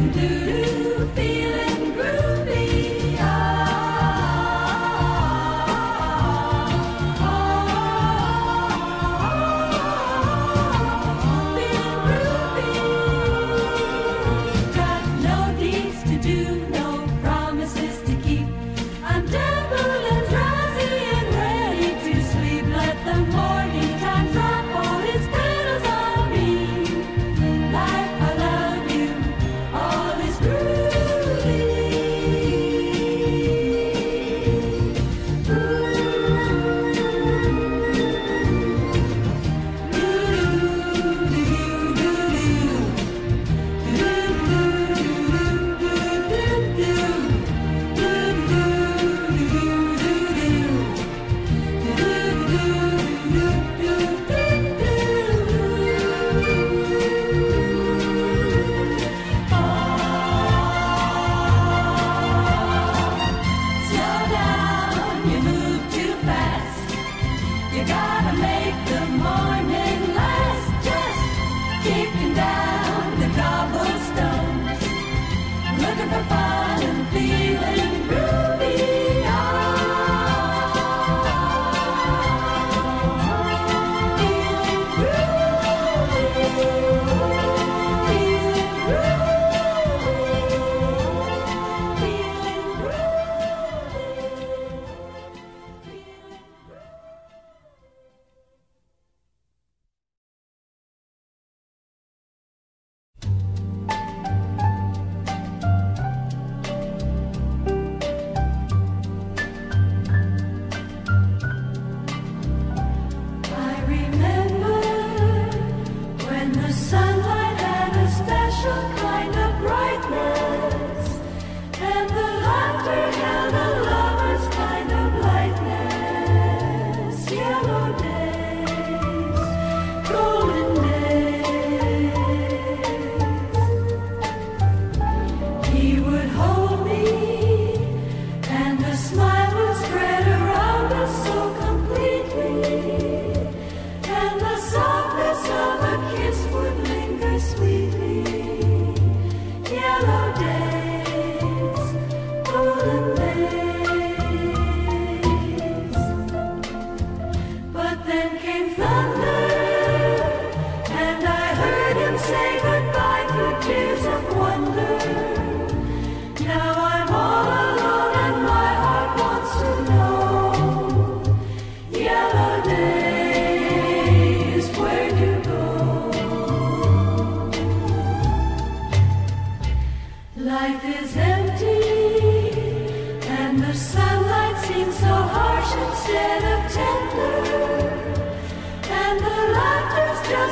do do do, feeling.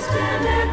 Just